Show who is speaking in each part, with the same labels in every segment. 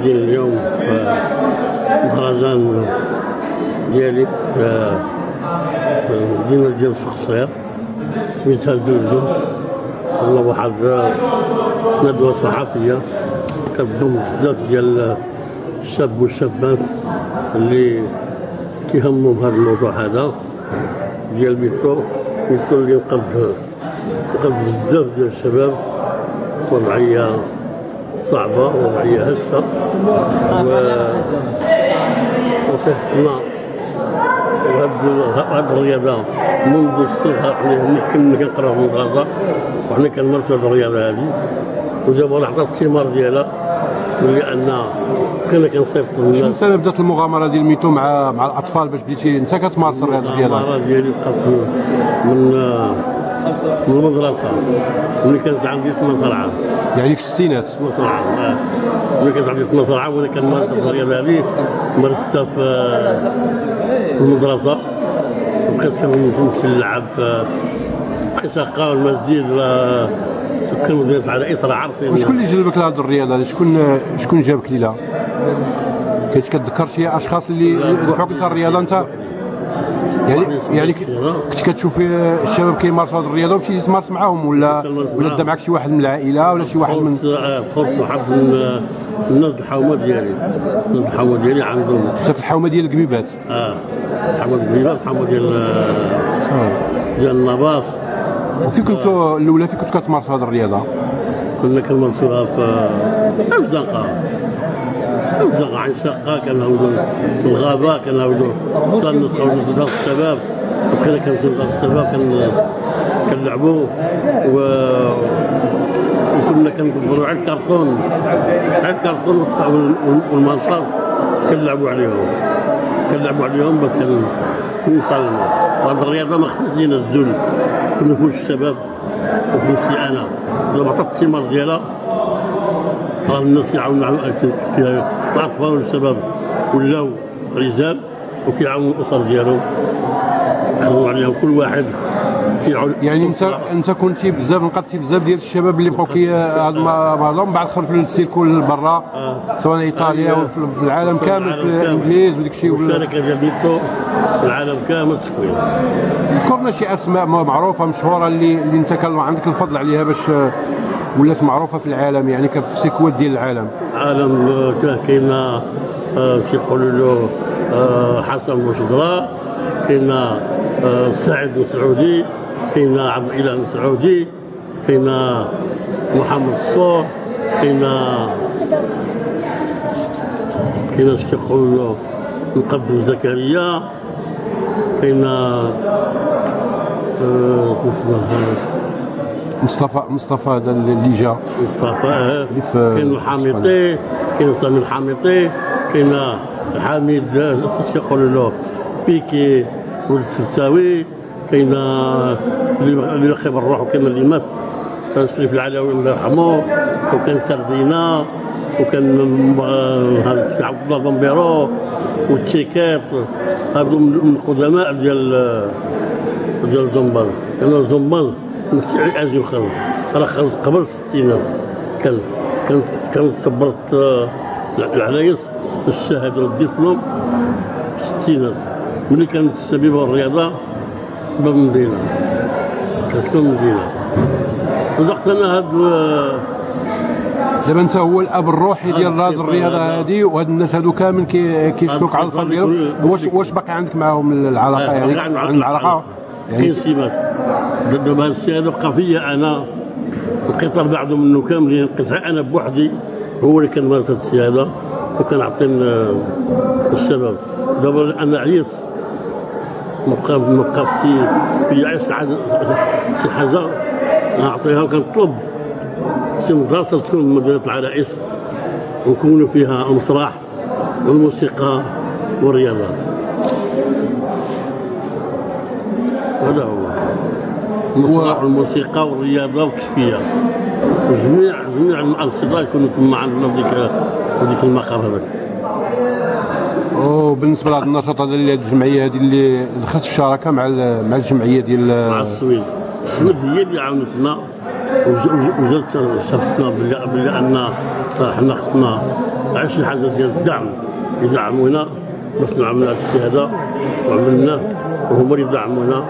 Speaker 1: موجودين اليوم في مهرجان ديالي في المدينة ديال سقسير سميتها زوزو. والله واحد ندوة صحفية كتضم بزاف ديال الشاب والشابات اللي كيهمهم هذا الموضوع هذا. ديال ميتو ميتو اللي نقد نقد بزاف ديال الشباب. وضعية صعبة وضعية هشة. و وصحتنا وهاد الرياضة منذ الصغر حنا كنا كنقراو في المدرسة وحنا كنمارسوا هاد الرياضة هادي وجابوا حتى الثمار ديالها ولأن كنا كنصيفطوا
Speaker 2: شنو
Speaker 1: الناس
Speaker 2: سنه بدات المغامره ديال ميتو مع مع الاطفال باش بديتي انت كتمارس الرياضه ديالها
Speaker 1: المهارة ديالي بقات من من من المدرسة ملي كانت عندي 12 عام.
Speaker 2: يعني في الستينات
Speaker 1: 12 عام آه. ملي كانت عندي 12 عام وأنا كنمارس الرياضة هذه مارستها في في المدرسة. وبقيت كنمشي نلعب في شقة والمسجد سكان مدينة على إثر عرفي
Speaker 2: وشكون اللي جلبك لهذه الرياضة؟ هذه؟ شكون شكون جابك ليها كنت كتذكر شي أشخاص اللي دفعوك انت الرياضة أنت؟ يعني يعني كنت كتشوف الشباب كيمارسوا هذه الرياضة ومشيتي تمارس معاهم ولا ولا دا معك شي واحد من العائلة ولا شي واحد من
Speaker 1: خلصت واحد من الناس الحومة ديالي. الناس الحومة ديالي عندهم.
Speaker 2: في الحومة ديال القبيبات
Speaker 1: آه حومه كبيره حومه ديال ديال النباص
Speaker 2: وفي كنتوا الأولى؟ في كنتوا كتمارسوا هذه الرياضة؟
Speaker 1: كنا كنمارسوها في الزنقه الزنقه عن شقه كنعاودوا الغابه كنعاودوا كنسقوا دار الشباب. كنمشيو دار الشباب كن كنلعبوا و وكنا كندبروا على الكرتون. على الكرتون وال- والمنصاص كنلعبوا عليهم. كنلعبوا عليهم باش كن نطلعوا هذه الرياضه ما خصنيش الذل. كنا كلش الشباب وكنت أنا دابا عطات الثمار ديالها راه الناس كيعاونوا على الاطفال والشباب ولاو رجال وكيعاونوا الاسر ديالهم يخدموا عليهم كل واحد
Speaker 2: يعني أنت أنت كنتي بزاف نقدتي بزاف ديال الشباب اللي بقاو كي هذا المرض من بعد خرجوا للسيركل لبرا سواء إيطاليا
Speaker 1: أيوة.
Speaker 2: وفي في العالم كامل في. الانجليز وديك الشيء
Speaker 1: والشركة ديال ميتو العالم كامل تكوين
Speaker 2: ذكرنا شي أسماء معروفة مشهورة اللي اللي انت كان عندك الفضل عليها باش آه، ولات معروفة في العالم يعني كان في سيكوات ديال العالم.
Speaker 1: عالم آه، كاين آه، كيقولوا له آه، حسن بوشدرا كاين سعد السعودي كاين عبد الإله السعودي كاين محمد الصور كاين كاين اش كيقولوا له مقدم زكريا كاين آه،
Speaker 2: مصطفى مصطفى هذا اللي جا.
Speaker 1: مصطفى آه. كاين الحاميطي كاين سامي الحاميطي كاين حميد آه، اش كيقولوا له؟ بيكي ولد السلساوي كاين آه، اللي اللي باقي بالروح وكاين اللي مس كان شريف العلاوي الله يرحمه وكان سردينة وكان آه، عبد الله بامبيرو والتشيكات هادو من من القدماء ديال آه، ديال الزنباز أنا الزنباز نسي أجي وخرج راه خرج قبل الستينات كان كان كانت صبرت آه، العلايس الشهاده والدبلوم في الستينات ملي كانت الشبيبه والرياضة باب المدينة كانت باب المدينة وذقت أنا هاد آه،
Speaker 2: دابا انت هو الاب الروحي ديال هذه الرياضة هذه وهاد الناس هادو كامل كي- كيشكوك على الفضل واش واش باقي عندك معاهم العلاقة يعني؟ عن العلاقة؟
Speaker 1: كاين
Speaker 2: يعني
Speaker 1: سمات دابا هذا الشيء هذا بقى فيا أنا القطار بعضهم منه كاملين قطع أنا بوحدي هو اللي كان مارس هذا الشيء هذا وكان عطينا الشباب دابا أنا عييت ما بقى ما بقى في في عيش شي حاجة نعطيها كنطلب شي مدرسة تكون مدينة العرائش ونكونوا فيها مسرح والموسيقى والرياضة. هذا هو. المسرح والموسيقى والرياضه والتشفيه وجميع جميع الانشطه يكونوا تما عندنا في ذيك المقر هذاك.
Speaker 2: وبالنسبه لهذا النشاط هذا اللي هاد الجمعية هذه اللي دخلت في الشراكة مع مع الجمعية ديال
Speaker 1: مع السويد. السويد هي اللي عاونتنا وز- وز- وزادت شرطنا بلي بلي أن حنا خصنا عشنا حاجة ديال الدعم. يدعمونا باش نعمل هذا الشيء هذا وعملناه وهما اللي يدعمونا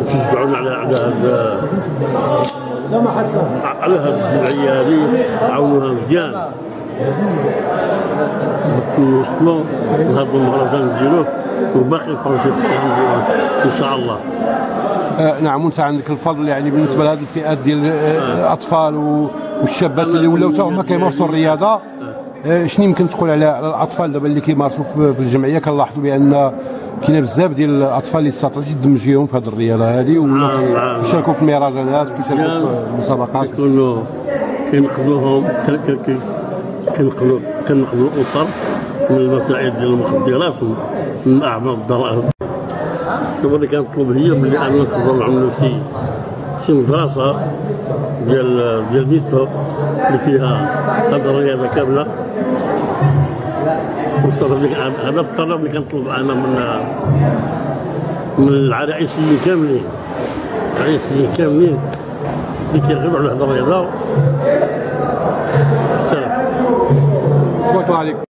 Speaker 1: وتشجعونا على على هذا على هذه الجمعية هذه عاونوها مزيان. نوصلوا لهذا المهرجان نديروه وباقي البروجيكت إن شاء الله.
Speaker 2: آه نعم وانت عندك الفضل يعني بالنسبة لهذه الفئات ديال آه، الأطفال و- والشابات اللي ولاو حتى هما كيمارسوا الرياضة. آه، شنو يمكن تقول على على الأطفال دابا اللي كيمارسوا في الجمعية كنلاحظوا بأن كاين بزاف ديال الأطفال اللي استطعتي تدمجيهم في هذه الرياضة هذه
Speaker 1: نعم، نعم.
Speaker 2: ويشاركوا في المهرجانات وكيشاركوا في المسابقات
Speaker 1: كيكونوا كينقذوهم كنقذوا كنقذوا الأسر من المسائل ديال المخدرات من اعمال الضرائب دابا اللي كنطلب هي بلي أنا نقدروا نعملوا شي مدرسه ديال ديال ميتو اللي فيها هذه الرياضة كاملة. هذيك- هذا الطلب اللي كنطلب أنا من من العرائسيين كاملين. العرائسيين كاملين اللي كيرغبوا على هذا الرياضة. السلام.
Speaker 2: تبارك الله عليك